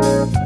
Música